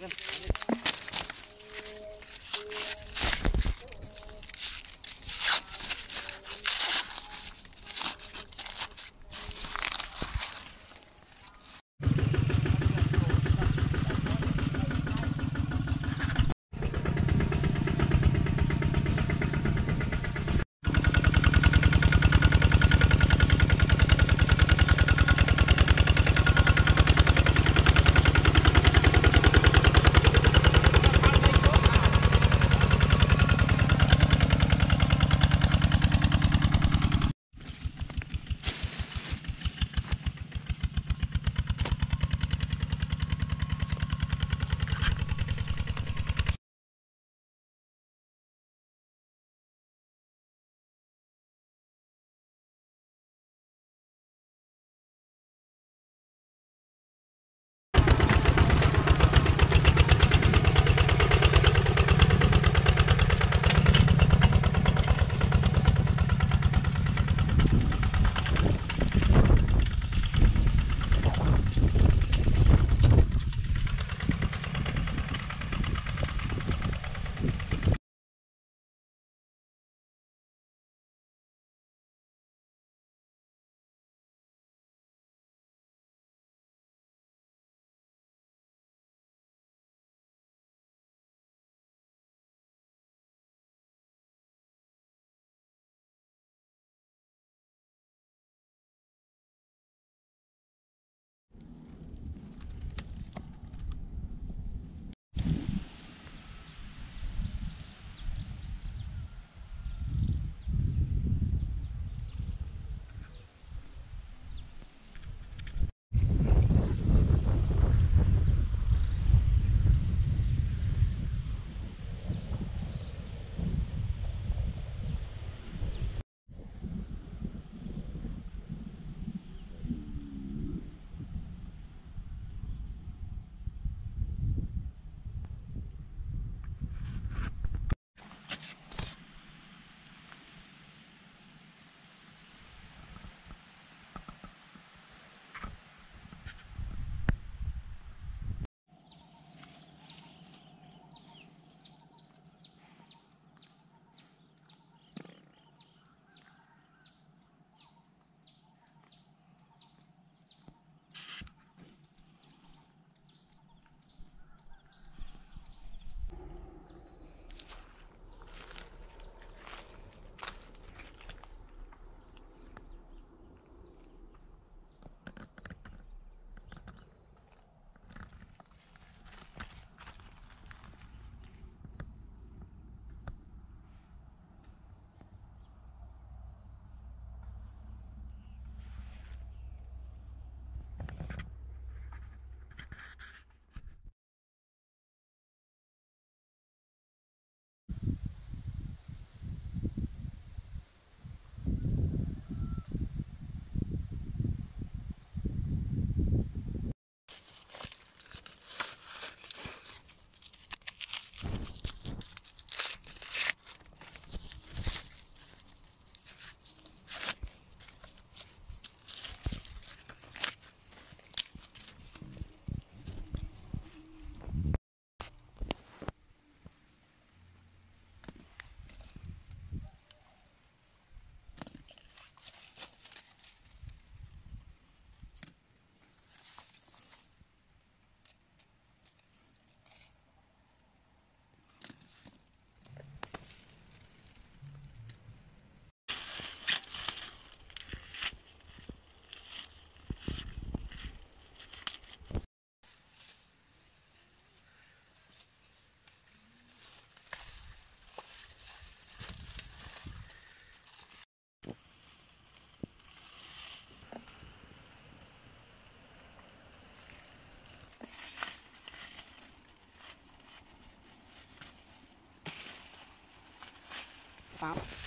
ปั๊ บ